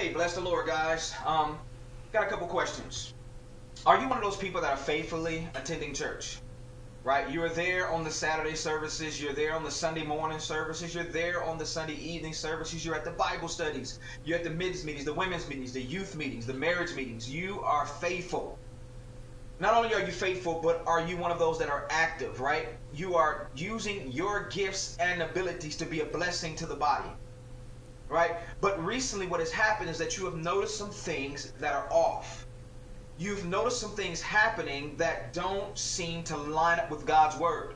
Hey, bless the Lord, guys. Um, got a couple questions. Are you one of those people that are faithfully attending church? Right? You're there on the Saturday services, you're there on the Sunday morning services, you're there on the Sunday evening services, you're at the Bible studies, you're at the men's meetings, the women's meetings, the youth meetings, the marriage meetings. You are faithful. Not only are you faithful, but are you one of those that are active, right? You are using your gifts and abilities to be a blessing to the body right? But recently, what has happened is that you have noticed some things that are off. You've noticed some things happening that don't seem to line up with God's word.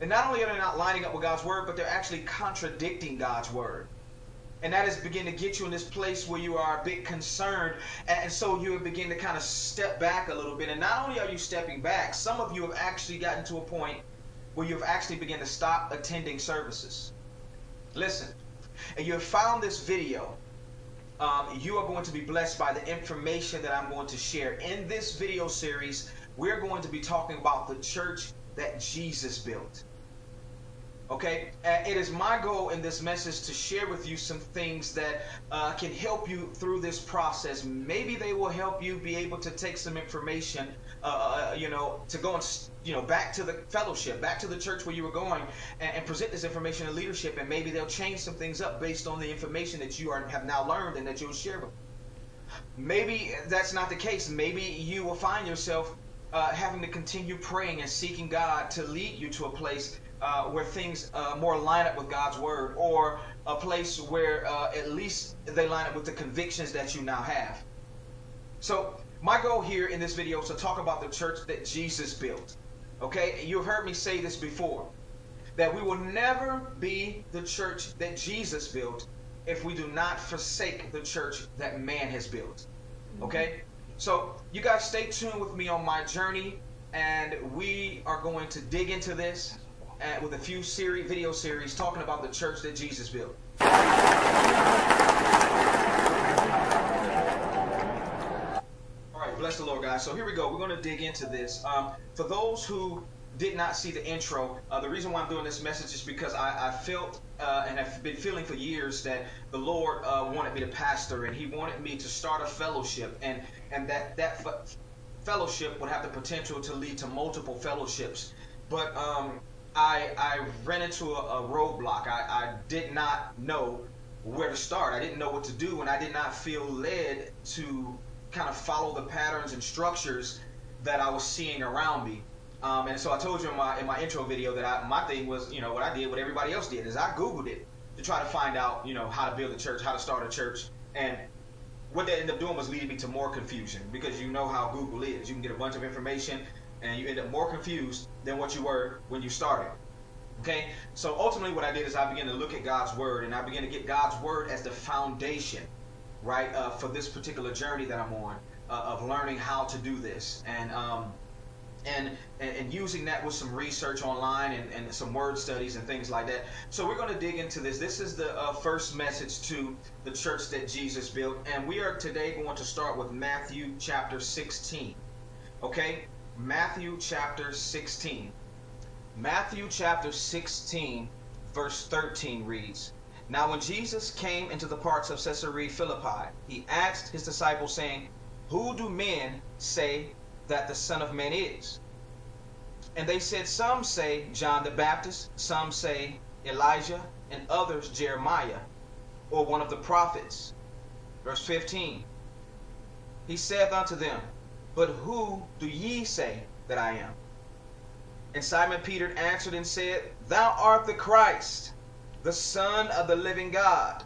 And not only are they not lining up with God's word, but they're actually contradicting God's word. And that is begin to get you in this place where you are a bit concerned. And so you begin to kind of step back a little bit. And not only are you stepping back, some of you have actually gotten to a point where you've actually begun to stop attending services. Listen, and you have found this video, um, you are going to be blessed by the information that I'm going to share. In this video series, we're going to be talking about the church that Jesus built. Okay, it is my goal in this message to share with you some things that uh, can help you through this process. Maybe they will help you be able to take some information, uh, uh you know, to go and you know back to the fellowship, back to the church where you were going, and, and, present this information to leadership, and maybe they'll change some things up based on the information that you are, have now learned and that you'll share with. Maybe that's not the case. Maybe you will find yourself uh, having to continue praying and seeking God to lead you to a place uh, where things uh, more line up with God's word, or a place where uh, at least they line up with the convictions that you now have. So, my goal here in this video is to talk about the church that Jesus built. Okay, you've heard me say this before that we will never be the church that Jesus built if we do not forsake the church that man has built. Mm-hmm. Okay, so you guys stay tuned with me on my journey, and we are going to dig into this with a few series, video series talking about the church that Jesus built. All right, bless the Lord, guys. So here we go. We're going to dig into this. Um, for those who did not see the intro, uh, the reason why I'm doing this message is because I, I felt uh, and have been feeling for years that the Lord uh, wanted me to pastor and He wanted me to start a fellowship, and and that that fellowship would have the potential to lead to multiple fellowships. But um, I, I ran into a, a roadblock. I, I did not know where to start. I didn't know what to do, and I did not feel led to kind of follow the patterns and structures that I was seeing around me. Um, and so I told you in my in my intro video that I, my thing was, you know, what I did, what everybody else did, is I Googled it to try to find out, you know, how to build a church, how to start a church, and what that ended up doing was leading me to more confusion because you know how Google is. You can get a bunch of information and you end up more confused than what you were when you started. Okay, so ultimately, what I did is I began to look at God's word, and I began to get God's word as the foundation, right, uh, for this particular journey that I'm on uh, of learning how to do this, and um, and, and, using that with some research online and, and some word studies and things like that. So we're going to dig into this. This is the uh, first message to the church that Jesus built, and we are today going to start with Matthew chapter 16. Okay, Matthew chapter 16. Matthew chapter 16, verse 13 reads, Now when Jesus came into the parts of Caesarea Philippi, he asked his disciples, saying, Who do men say that the Son of Man is? And they said, Some say John the Baptist, some say Elijah, and others Jeremiah, or one of the prophets. Verse 15. He saith unto them, but who do ye say that I am? And Simon Peter answered and said, Thou art the Christ, the Son of the living God.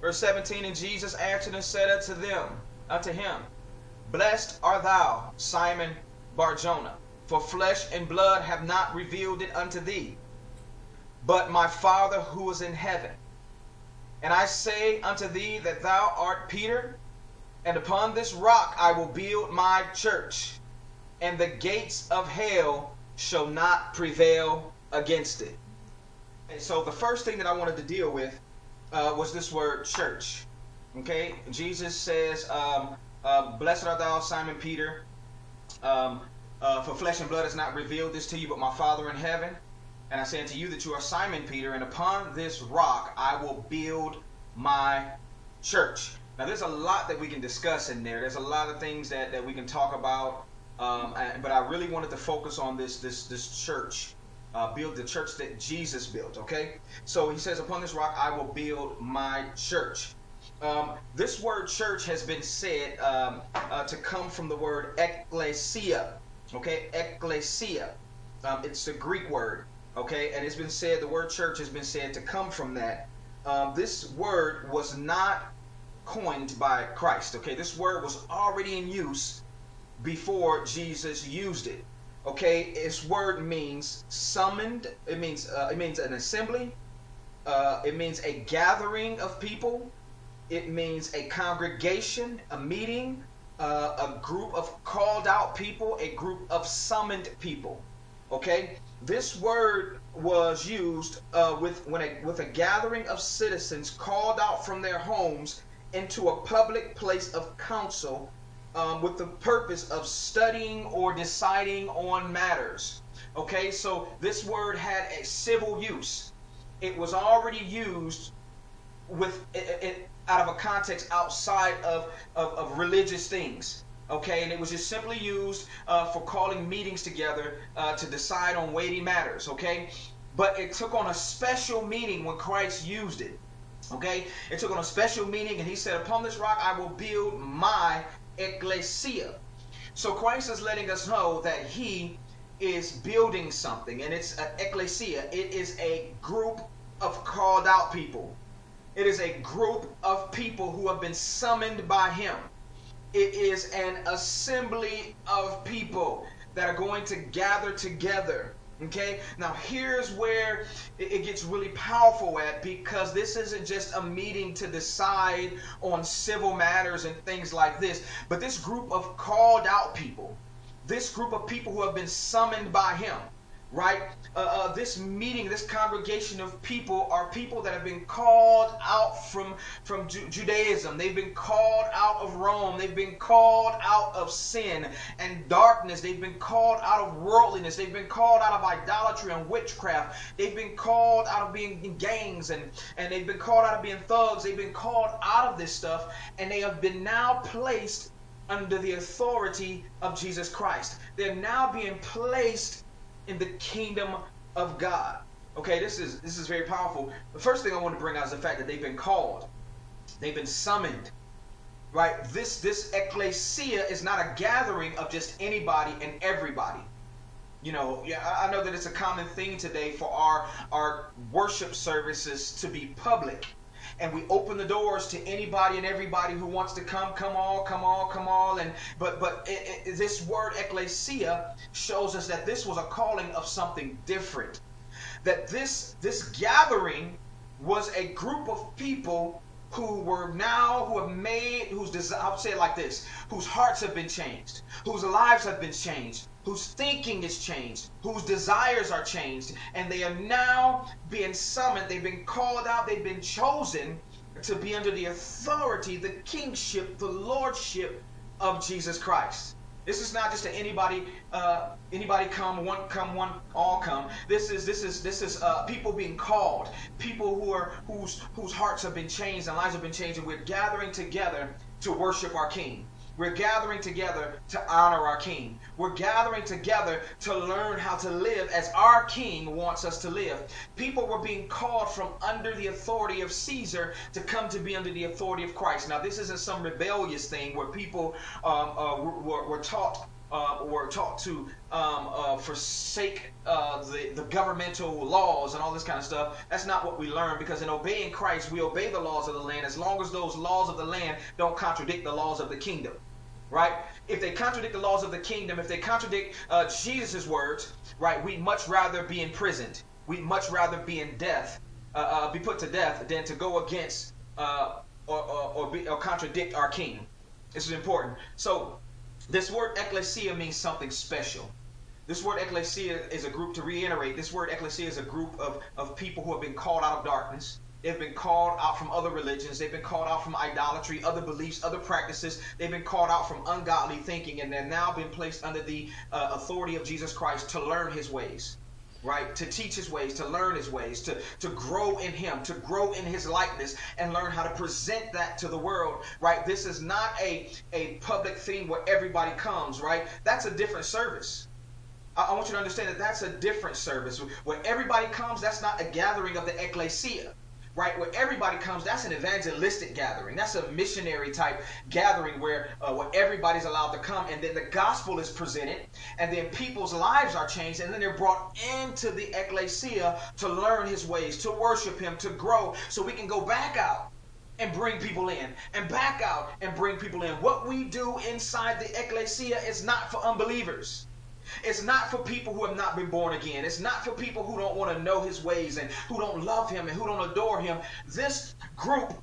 Verse 17, And Jesus answered and said unto them, unto him, Blessed art thou, Simon Barjona, for flesh and blood have not revealed it unto thee, but my Father who is in heaven. And I say unto thee that thou art Peter, and upon this rock I will build my church, and the gates of hell shall not prevail against it. And so the first thing that I wanted to deal with uh, was this word church. Okay, Jesus says, um, uh, "Blessed art thou, Simon Peter, um, uh, for flesh and blood has not revealed this to you, but my Father in heaven. And I say unto you that you are Simon Peter, and upon this rock I will build my church. Now, there's a lot that we can discuss in there. There's a lot of things that, that we can talk about. Um, but I really wanted to focus on this this this church, uh, build the church that Jesus built. Okay, so he says, "Upon this rock I will build my church." Um, this word church has been said um, uh, to come from the word ecclesia. Okay, ecclesia. Um, it's the Greek word. Okay, and it's been said the word church has been said to come from that. Um, this word was not coined by Christ. Okay, this word was already in use before Jesus used it. Okay, its word means summoned. It means uh, it means an assembly. Uh, it means a gathering of people. It means a congregation, a meeting, uh, a group of called out people, a group of summoned people. Okay, this word was used uh, with when a with a gathering of citizens called out from their homes into a public place of council um, with the purpose of studying or deciding on matters. Okay, so this word had a civil use. It was already used with it, it, out of a context outside of, of, of, religious things. Okay, and it was just simply used uh, for calling meetings together uh, to decide on weighty matters. Okay, but it took on a special meaning when Christ used it. Okay, it took on a special meaning, and he said, Upon this rock I will build my ecclesia. So Christ is letting us know that he is building something, and it's an ecclesia. It is a group of called out people. It is a group of people who have been summoned by him. It is an assembly of people that are going to gather together Okay, now here's where it gets really powerful at because this isn't just a meeting to decide on civil matters and things like this, but this group of called out people, this group of people who have been summoned by Him, right? Uh, uh, this meeting, this congregation of people are people that have been called out from, from Ju- Judaism. They've been called out of Rome. They've been called out of sin and darkness. They've been called out of worldliness. They've been called out of idolatry and witchcraft. They've been called out of being in gangs and, and they've been called out of being thugs. They've been called out of this stuff and they have been now placed under the authority of Jesus Christ. They're now being placed in the kingdom of God. Okay, this is this is very powerful. The first thing I want to bring out is the fact that they've been called. They've been summoned. Right? This this ecclesia is not a gathering of just anybody and everybody. You know, yeah, I know that it's a common thing today for our our worship services to be public and we open the doors to anybody and everybody who wants to come come all come all come all. And but but it, it, this word ecclesia shows us that this was a calling of something different. That this this gathering was a group of people who were now who have made whose desire I'll say it like this whose hearts have been changed whose lives have been changed whose thinking is changed, whose desires are changed, and they are now being summoned, they've been called out, they've been chosen to be under the authority, the kingship, the lordship of Jesus Christ. This is not just to anybody, uh, anybody come, one come, one all come. This is this is this is uh, people being called, people who are whose whose hearts have been changed and lives have been changed, and we're gathering together to worship our King. We're gathering together to honor our King. We're gathering together to learn how to live as our King wants us to live. People were being called from under the authority of Caesar to come to be under the authority of Christ. Now, this isn't some rebellious thing where people um, uh, were, were, taught. Uh, were taught to um, uh, forsake uh, the, the governmental laws and all this kind of stuff. That's not what we learn because in obeying Christ, we obey the laws of the land as long as those laws of the land don't contradict the laws of the kingdom right? If they contradict the laws of the kingdom, if they contradict uh, Jesus' words, right, we'd much rather be imprisoned. We'd much rather be in death, uh, uh, be put to death, than to go against uh, or, or, or, be, or contradict our king. This is important. So, this word ecclesia means something special. This word ecclesia is a group, to reiterate, this word ecclesia is a group of, of people who have been called out of darkness. They've been called out from other religions. They've been called out from idolatry, other beliefs, other practices. They've been called out from ungodly thinking, and they're now been placed under the uh, authority of Jesus Christ to learn his ways. right? To teach his ways, to learn his ways, to, to grow in him, to grow in his likeness, and learn how to present that to the world, right? This is not a, a public thing where everybody comes, right? That's a different service. I, I want you to understand that that's a different service. Where everybody comes, that's not a gathering of the ecclesia right? Where everybody comes, that's an evangelistic gathering. That's a missionary type gathering where uh, where everybody's allowed to come, and then the gospel is presented, and then people's lives are changed, and then they're brought into the ecclesia to learn His ways, to worship Him, to grow, so we can go back out and bring people in, and back out and bring people in. What we do inside the ecclesia is not for unbelievers. It's not for people who have not been born again. It's not for people who don't want to know his ways and who don't love him and who don't adore him. This group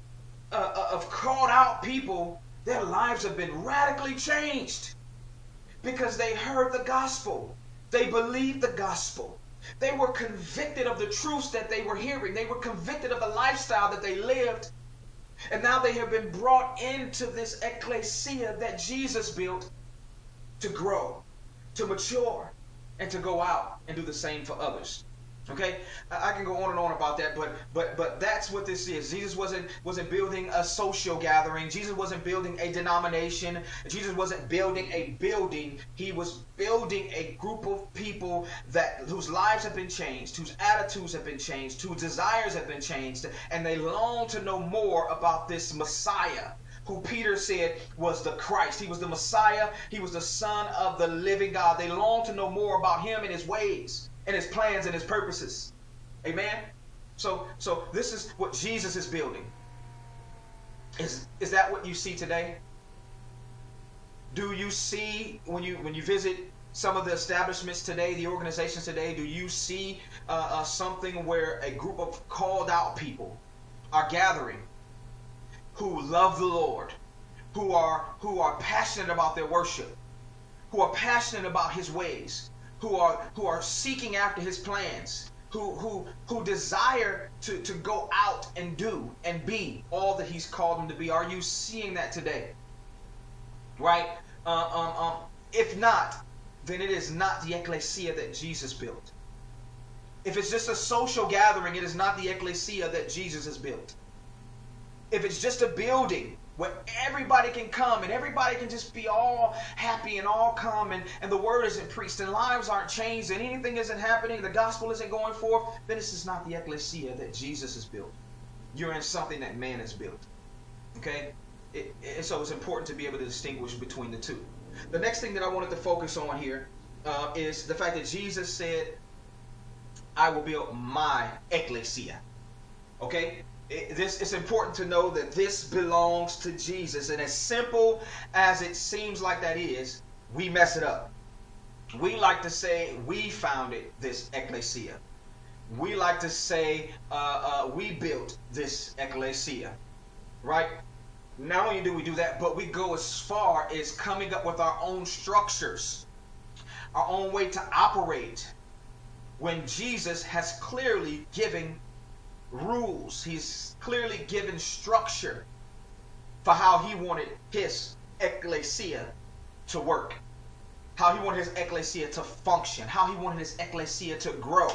uh, uh, of called out people, their lives have been radically changed because they heard the gospel. They believed the gospel. They were convicted of the truths that they were hearing. They were convicted of the lifestyle that they lived. And now they have been brought into this ecclesia that Jesus built to grow to mature and to go out and do the same for others. Okay, I can go on and on about that, but but but that's what this is. Jesus wasn't wasn't building a social gathering. Jesus wasn't building a denomination. Jesus wasn't building a building. He was building a group of people that whose lives have been changed, whose attitudes have been changed, whose desires have been changed, and they long to know more about this Messiah who Peter said was the Christ. He was the Messiah. He was the Son of the living God. They longed to know more about him and his ways and his plans and his purposes. Amen. So, so this is what Jesus is building. Is is that what you see today? Do you see when you when you visit some of the establishments today, the organizations today, do you see uh, uh, something where a group of called out people are gathering who love the Lord, who are who are passionate about their worship, who are passionate about his ways, who are who are seeking after his plans, who who who desire to, to go out and do and be all that he's called them to be. Are you seeing that today? Right? Uh, um, um, if not, then it is not the ecclesia that Jesus built. If it's just a social gathering, it is not the ecclesia that Jesus has built if it's just a building where everybody can come and everybody can just be all happy and all calm and, and the word isn't preached and lives aren't changed and anything isn't happening, the gospel isn't going forth, then this is not the ecclesia that Jesus has built. You're in something that man has built. Okay? It, it, so it's important to be able to distinguish between the two. The next thing that I wanted to focus on here uh, is the fact that Jesus said, I will build my ecclesia. Okay? This it's important to know that this belongs to Jesus. And as simple as it seems like that is, we mess it up. We like to say we founded this ecclesia. We like to say uh, uh, we built this ecclesia, right? Not only do we do that, but we go as far as coming up with our own structures, our own way to operate when Jesus has clearly given rules. He's clearly given structure for how he wanted his ecclesia to work, how he wanted his ecclesia to function, how he wanted his ecclesia to grow.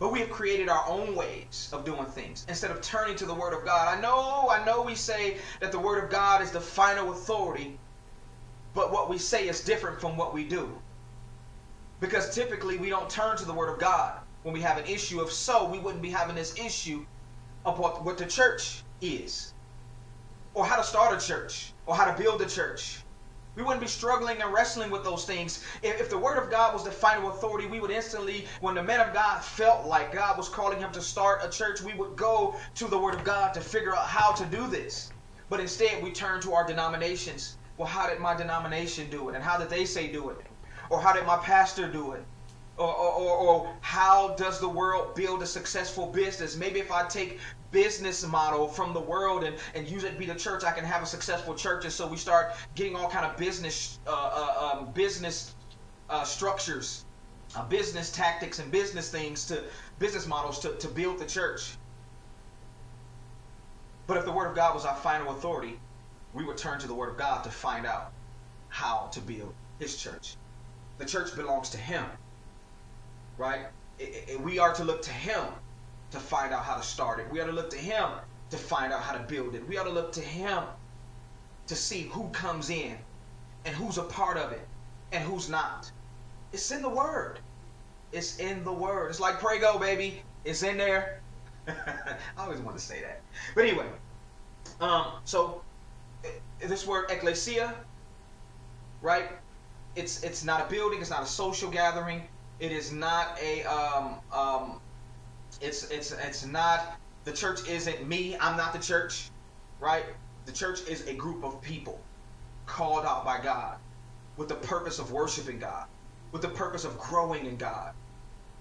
But we have created our own ways of doing things instead of turning to the Word of God. I know, I know we say that the Word of God is the final authority, but what we say is different from what we do. Because typically we don't turn to the Word of God when we have an issue. If so, we wouldn't be having this issue about what the church is, or how to start a church, or how to build a church. We wouldn't be struggling and wrestling with those things. If, if, the Word of God was the final authority, we would instantly, when the man of God felt like God was calling him to start a church, we would go to the Word of God to figure out how to do this. But instead, we turn to our denominations. Well, how did my denomination do it? And how did they say do it? Or how did my pastor do it? Or, or, or, how does the world build a successful business? Maybe if I take business model from the world and, and use it to be the church, I can have a successful church. And so we start getting all kind of business uh, uh, um, business uh, structures, uh, business tactics, and business things to business models to, to build the church. But if the Word of God was our final authority, we would turn to the Word of God to find out how to build His church. The church belongs to Him. Right? We are to look to Him to find out how to start it. We are to look to Him to find out how to build it. We ought to look to Him to see who comes in and who's a part of it and who's not. It's in the Word. It's in the Word. It's like Prego, baby. It's in there. I always want to say that. But anyway, um, so this word ecclesia, right? It's it's not a building. It's not a social gathering. It is not a um, um, it's it's it's not the church isn't me. I'm not the church, right? The church is a group of people called out by God with the purpose of worshiping God, with the purpose of growing in God,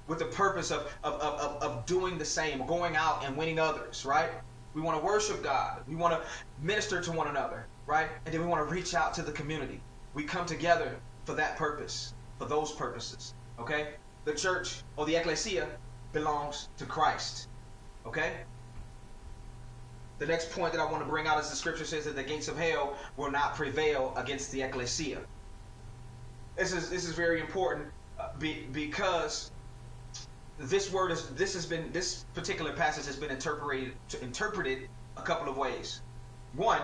with the purpose of, of, of, of doing the same, going out and winning others, right? We want to worship God. We want to minister to one another, right? And then we want to reach out to the community. We come together for that purpose, for those purposes, okay? The church or the ecclesia belongs to Christ, okay? The next point that I want to bring out is the scripture says that the gates of hell will not prevail against the ecclesia. This is this is very important uh, be, because this word is this has been this particular passage has been interpreted interpreted a couple of ways. One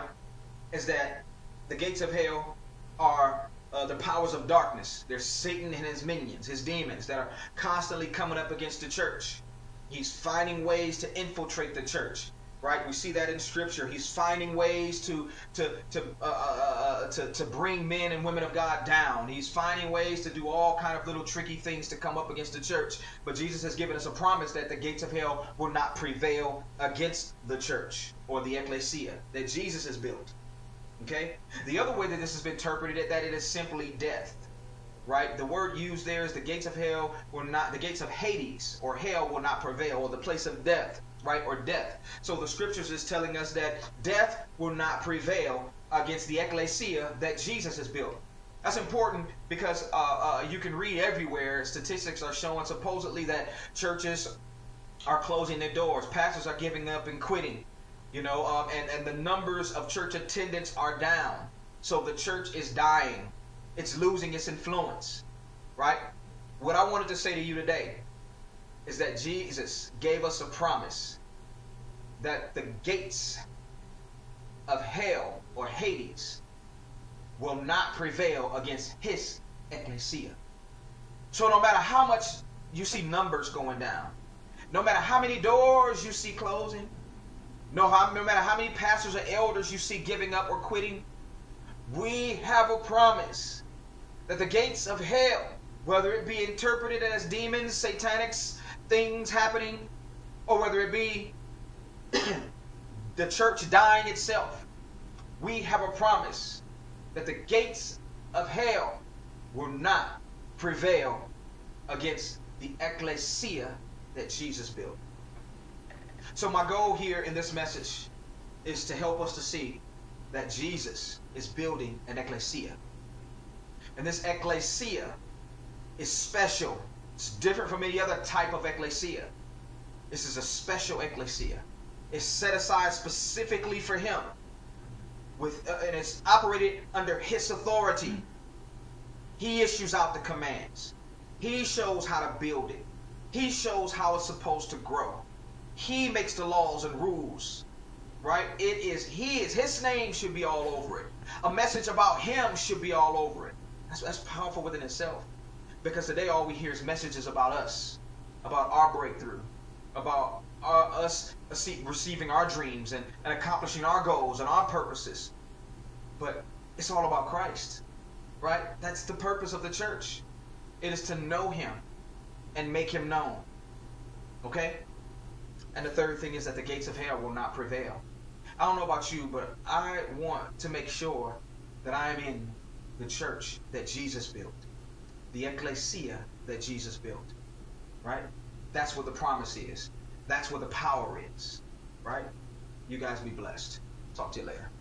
is that the gates of hell are uh, the powers of darkness. There's Satan and his minions, his demons that are constantly coming up against the church. He's finding ways to infiltrate the church right? We see that in Scripture. He's finding ways to to to uh, uh, uh, to to bring men and women of God down. He's finding ways to do all kind of little tricky things to come up against the church. But Jesus has given us a promise that the gates of hell will not prevail against the church or the ecclesia that Jesus has built. Okay. The other way that this has been interpreted is that it is simply death. Right? The word used there is the gates of hell will not, the gates of Hades or hell will not prevail, or the place of death right, or death. So the scriptures is telling us that death will not prevail against the ecclesia that Jesus has built. That's important because uh, uh, you can read everywhere. Statistics are showing supposedly that churches are closing their doors, pastors are giving up and quitting, you know, um, and and the numbers of church attendance are down. So the church is dying. It's losing its influence, right? What I wanted to say to you today is that Jesus gave us a promise that the gates of hell or Hades will not prevail against his ecclesia. So no matter how much you see numbers going down, no matter how many doors you see closing, no, no matter how many pastors or elders you see giving up or quitting, we have a promise that the gates of hell, whether it be interpreted as demons, satanics, things happening, or whether it be the church dying itself, we have a promise that the gates of hell will not prevail against the ecclesia that Jesus built. So my goal here in this message is to help us to see that Jesus is building an ecclesia. And this ecclesia is special it's different from any other type of ecclesia. This is a special ecclesia. It's set aside specifically for him. With, uh, and it's operated under his authority. He issues out the commands. He shows how to build it. He shows how it's supposed to grow. He makes the laws and rules. Right? It is his. His name should be all over it. A message about him should be all over it. That's, that's powerful within itself. Because today all we hear is messages about us, about our breakthrough, about our, us receiving our dreams and, and accomplishing our goals and our purposes. But it's all about Christ, right? That's the purpose of the church. It is to know Him and make Him known. Okay? And the third thing is that the gates of hell will not prevail. I don't know about you, but I want to make sure that I am in the church that Jesus built the ecclesia that Jesus built. Right? That's what the promise is. That's where the power is. Right? You guys be blessed. Talk to you later.